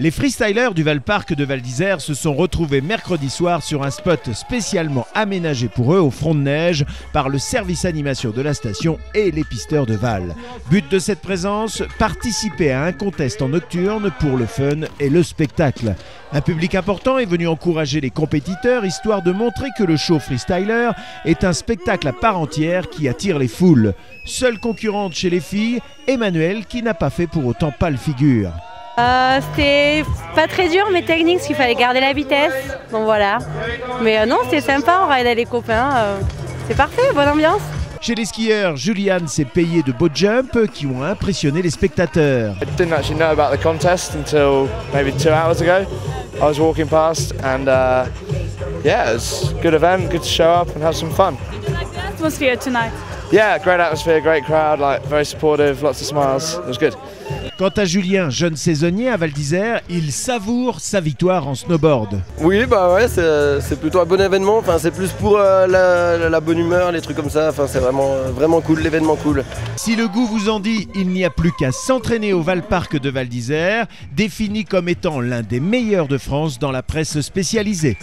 Les freestylers du Val-Parc de Val d'Isère se sont retrouvés mercredi soir sur un spot spécialement aménagé pour eux au front de neige par le service animation de la station et les pisteurs de Val. But de cette présence, participer à un contest en nocturne pour le fun et le spectacle. Un public important est venu encourager les compétiteurs histoire de montrer que le show freestyler est un spectacle à part entière qui attire les foules. Seule concurrente chez les filles, Emmanuel qui n'a pas fait pour autant pâle figure. Euh, c'était pas très dur mais technique parce qu'il fallait garder la vitesse. Donc voilà. Mais euh, non, c'était sympa, on avec les copains. euh, c'est parfait, bonne ambiance. Chez les skieurs, Juliane s'est payée de beaux jumps qui ont impressionné les spectateurs. I didn't actually know about the contest until maybe two hours ago. I was walking past and uh, yeah, it was a good event, good to show up and have some fun. atmosphere tonight. Yeah, great atmosphere, great crowd, like very supportive, lots of smiles. It was good. Quant à Julien, jeune saisonnier à Val d'Isère, il savoure sa victoire en snowboard. Oui, bah ouais, c'est plutôt un bon événement. Enfin, c'est plus pour euh, la, bonne humeur, les trucs comme ça. Enfin, c'est vraiment, euh, vraiment cool, l'événement cool. Si le goût vous en dit, il n'y a plus qu'à s'entraîner au Val-Parc de Val d'Isère, défini comme étant l'un des meilleurs de France dans la presse spécialisée.